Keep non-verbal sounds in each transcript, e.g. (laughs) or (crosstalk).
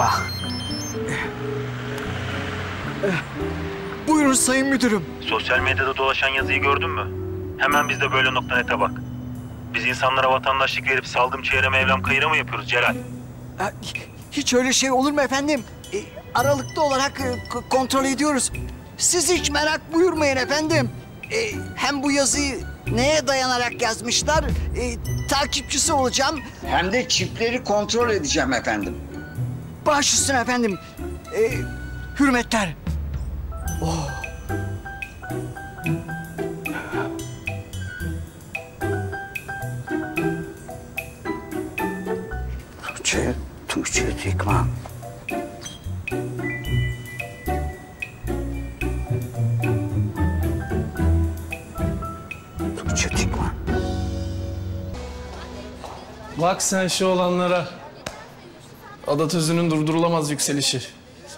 Merhaba. Buyurun sayın müdürüm. Sosyal medyada dolaşan yazıyı gördün mü? Hemen biz de böyle nokta nete bak. Biz insanlara vatandaşlık verip saldım çevreme evlam kayıra mı yapıyoruz Celal? Hiç öyle şey olur mu efendim? E, aralıklı olarak e, kontrol ediyoruz. Siz hiç merak buyurmayın efendim. E, hem bu yazıyı neye dayanarak yazmışlar? Takipçisi olacağım. Hem de çipleri kontrol edeceğim efendim. Baş üstüne efendim. E, hürmetler. Tuğçe, Tuğçe Dikman. Tuğçe Dikman. Bak sen şu olanlara. Adatözü'nün durdurulamaz yükselişi.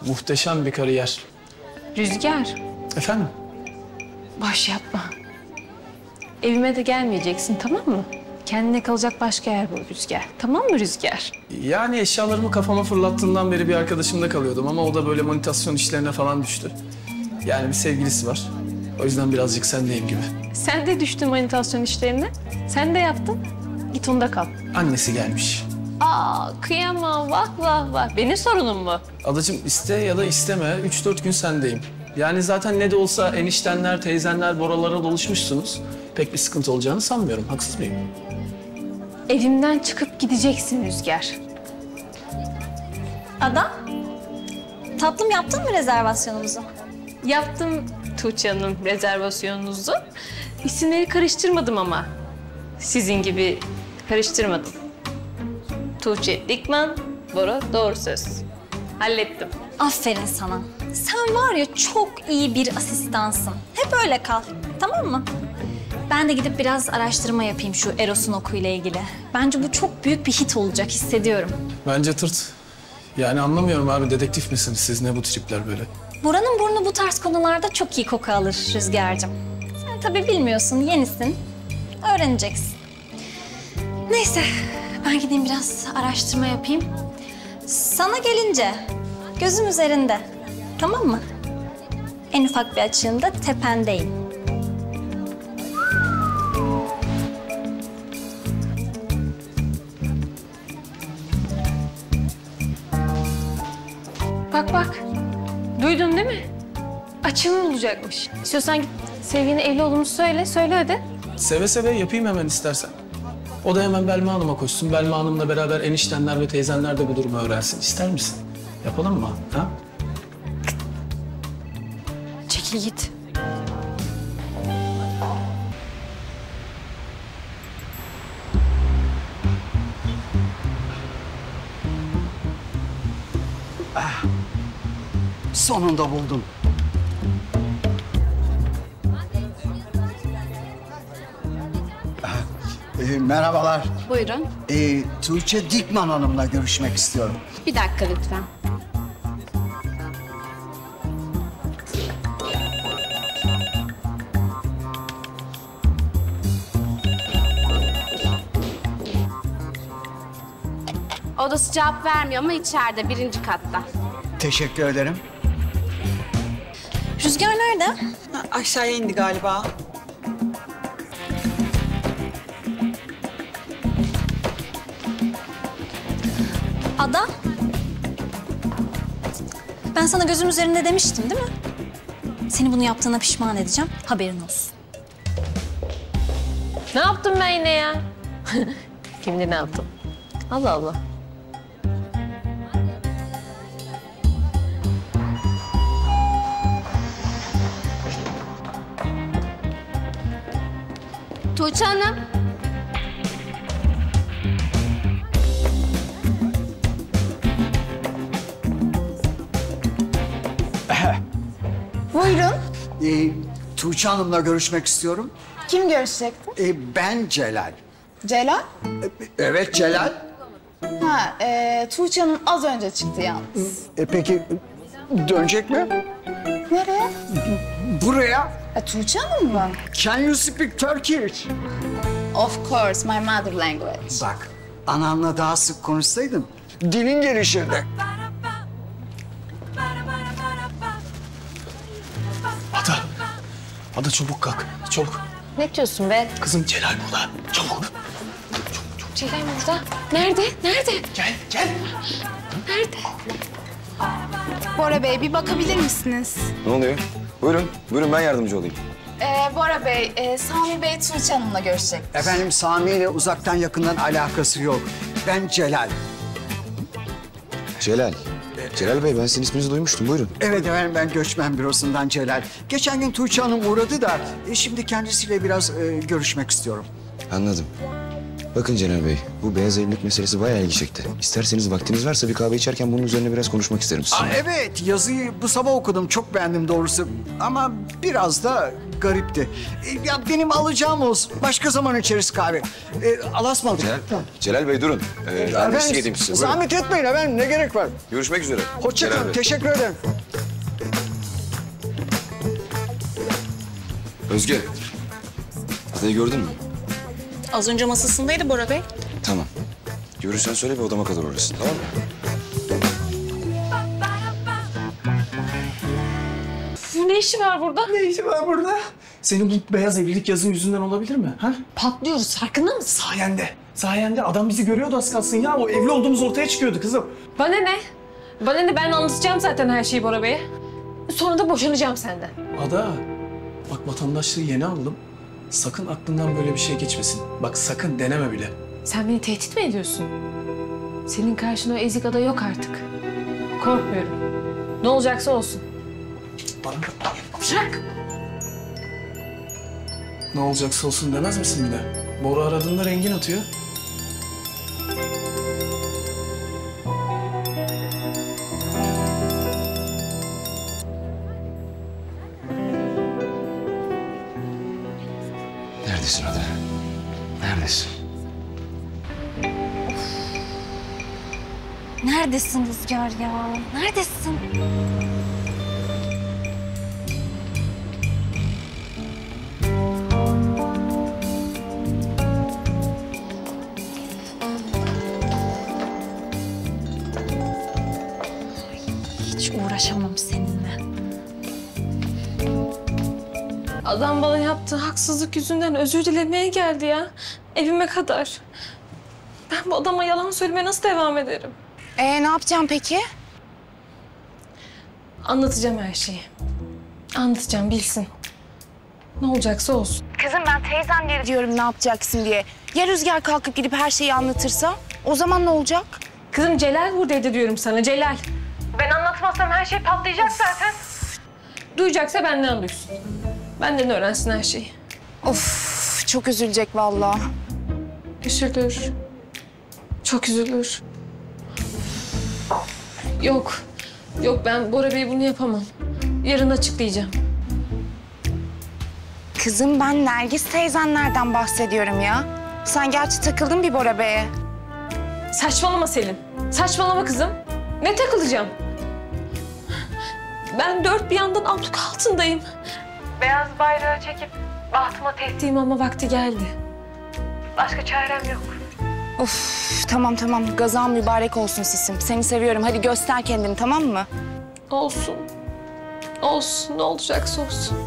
Muhteşem bir kariyer. Rüzgar, Efendim? boş yapma. Evime de gelmeyeceksin tamam mı? Kendine kalacak başka yer bul Rüzgar. Tamam mı Rüzgar? Yani eşyalarımı kafama fırlattığından beri bir arkadaşımda kalıyordum ama o da böyle manitasyon işlerine falan düştü. Yani bir sevgilisi var. O yüzden birazcık sendeyim gibi. Sen de düştün manitasyon işlerine. Sen de yaptın. Git onda kal. Annesi gelmiş. Aa kıyamam vah vah vah. Benim sorunum mu? Adacığım iste ya da isteme. Üç dört gün sendeyim. Yani zaten ne de olsa eniştenler, teyzenler, boralara doluşmuşsunuz. Pek bir sıkıntı olacağını sanmıyorum. Haksız mıyım? Evimden çıkıp gideceksin Rüzgar. Ada, tatlım yaptın mı rezervasyonumuzu? Yaptım Tuğçe Hanım rezervasyonunuzu. İsimleri karıştırmadım ama. Sizin gibi karıştırmadım. Tuğçe Dikman, Bora Doğru Söz. Hallettim. Aferin sana. Sen var ya çok iyi bir asistansın. Hep öyle kal, tamam mı? Ben de gidip biraz araştırma yapayım şu Eros'un okuyla ilgili. Bence bu çok büyük bir hit olacak hissediyorum. Bence tırt. Yani anlamıyorum abi dedektif misiniz siz ne bu tripler böyle? Buranın burnu bu tarz konularda çok iyi koku alır Rüzgar'cığım. Sen tabii bilmiyorsun, yenisin. Öğreneceksin. Neyse, ben gideyim biraz araştırma yapayım. Sana gelince gözüm üzerinde, tamam mı? En ufak bir açığında tependeyim. Bak bak. Duydun değil mi? Açığım olacakmış. İstiyorsan git sevgine evli olduğumuzu söyle. Söyle hadi. Seve seve yapayım hemen istersen. O da hemen Belma Hanım'a koşsun. Belma Hanım'la beraber eniştenler ve teyzenler de bu durumu öğrensin. İster misin? Yapalım mı? Ha? Çekil git. Sonunda buldum. Ee, merhabalar. Buyurun. Ee, Tuğçe Dikman Hanım'la görüşmek istiyorum. Bir dakika lütfen. Odası cevap vermiyor ama içeride birinci katta. Teşekkür ederim. Rüzgar nerede? Ha, Aşağıya indi galiba. Ben sana gözüm üzerinde demiştim değil mi? Seni bunu yaptığına pişman edeceğim. Haberin olsun. Ne yaptım ben yine ya? (laughs) Şimdi ne yaptım? Allah Allah. Tuğçe Hanım. Ee, Tuğçe Hanım'la görüşmek istiyorum. Kim görüşecekti? Ee, ben Celal. Celal. Ee, evet Celal. Ha, e, Tuğçe Hanım az önce çıktı yalnız. Ee, peki dönecek mi? Nereye? Buraya. E, Tuğçe Hanım mı? Can you speak Turkish? Of course, my mother language. Bak, ananla daha sık konuşsaydın dilin gelişirdi. Ada çabuk kalk. Çabuk. Ne diyorsun be? Kızım Celal burada. Çabuk. Celal burada. Nerede? Nerede? Gel gel. Nerede? Bora Bey bir bakabilir misiniz? Ne oluyor? Buyurun, buyurun ben yardımcı olayım. Ee, Bora Bey, e, Sami Bey Tuğçe Hanım'la görüşecek. Efendim Sami ile uzaktan yakından alakası yok. Ben Celal. Celal. Celal Bey ben sizin isminizi duymuştum, buyurun. Evet efendim ben göçmen bürosundan Celal. Geçen gün Tuğçe Hanım uğradı da e, şimdi kendisiyle biraz e, görüşmek istiyorum. Anladım. Bakın Celal Bey, bu beyaz evlilik meselesi bayağı ilgi çekti. İsterseniz vaktiniz varsa bir kahve içerken bunun üzerine biraz konuşmak isterim Aa, sizinle. evet yazıyı bu sabah okudum çok beğendim doğrusu. Ama biraz da garipti. E, ya benim alacağım olsun. Başka zaman içeriz kahve. E, Alas mı Celal, Celal Bey durun. Ee, ben eşlik edeyim size. Buyurun. Zahmet etmeyin efendim ne gerek var. Görüşmek üzere. Hoşçakalın teşekkür ederim. Özge. Adayı gördün mü? Az önce masasındaydı Bora Bey. Tamam. Görürsen söyle bir odama kadar uğrasın, tamam mı? Ne işi var burada? Ne işi var burada? Senin bu beyaz evlilik yazın yüzünden olabilir mi? Ha? Patlıyoruz farkında mısın? Sayende. Sayende adam bizi görüyordu az kalsın ya. O evli olduğumuz ortaya çıkıyordu kızım. Bana ne? Bana ne? Ben anlatacağım zaten her şeyi Bora Bey'e. Sonra da boşanacağım senden. Ada, bak vatandaşlığı yeni aldım. Sakın aklından böyle bir şey geçmesin. Bak sakın deneme bile. Sen beni tehdit mi ediyorsun? Senin karşına o ezik ada yok artık. Korkmuyorum. Ne olacaksa olsun. Bana Bırak. ne olacaksa olsun demez misin bir de? Bora aradığında rengin atıyor. Neredesin Ada? Neredesin? Neredesin Rüzgar ya? Neredesin? Adam bana yaptığı haksızlık yüzünden özür dilemeye geldi ya. Evime kadar. Ben bu adama yalan söylemeye nasıl devam ederim? Ee, ne yapacağım peki? Anlatacağım her şeyi. Anlatacağım bilsin. Ne olacaksa olsun. Kızım ben teyzenleri diyorum ne yapacaksın diye. Ya Rüzgar kalkıp gidip her şeyi anlatırsa? O zaman ne olacak? Kızım Celal buradaydı diyorum sana Celal. Ben anlatmazsam her şey patlayacak zaten. Duyacaksa benden duysun. Benden öğrensin her şeyi. Of çok üzülecek vallahi. Üzülür. Çok üzülür. Yok. Yok ben Bora Bey bunu yapamam. Yarın açıklayacağım. Kızım ben Nergis teyzenlerden bahsediyorum ya. Sen gerçi takıldın bir Bora Bey'e. Saçmalama Selin. Saçmalama kızım. Ne takılacağım? Ben dört bir yandan abluk altındayım. Beyaz bayrağı çekip bahtıma teslim olma vakti geldi. Başka çarem yok. Of tamam tamam gazan mübarek olsun sisim. Seni seviyorum hadi göster kendini tamam mı? Olsun. Olsun. Ne olacaksa olsun.